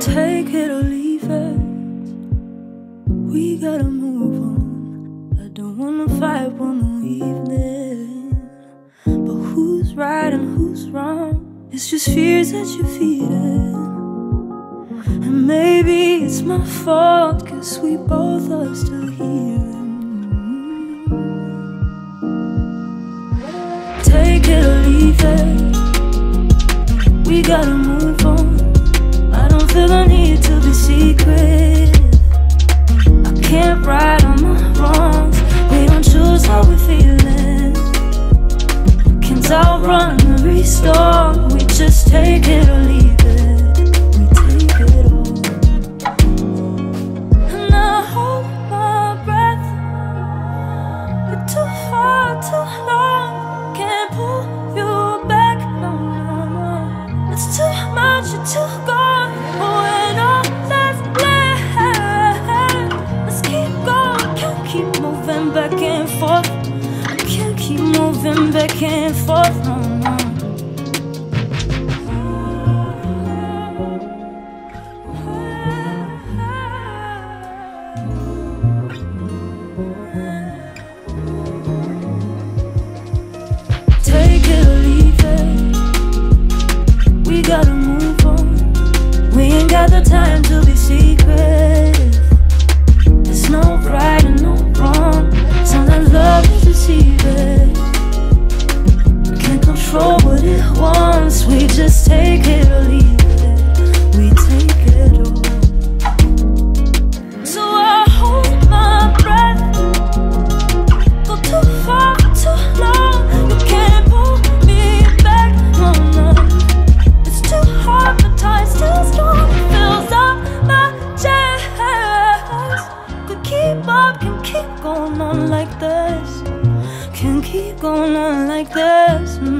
Take it or leave it. We gotta move on. I don't wanna fight one evening. But who's right and who's wrong? It's just fears that you're feeding. And maybe it's my fault, cause we both are still here. Take it or leave it. We gotta move feel the need to be secret. I can't right on my wrongs. We don't choose how we're feeling. Can't outrun every storm. We just take it or leave it. We take it all. And I hold my breath. But too far, too long. Can't pull you back. No, no, no. It's too much, you're too forth. I can't keep moving back and forth. No, going on like this. Can't keep going on like this. Mm.